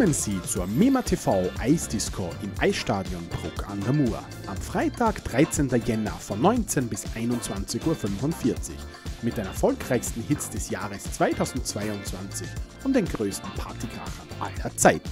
Kommen Sie zur MEMA TV Eisdisco im Eisstadion Bruck an der Mur am Freitag, 13. Jänner von 19 bis 21.45 Uhr mit den erfolgreichsten Hits des Jahres 2022 und den größten Partykachern aller Zeiten.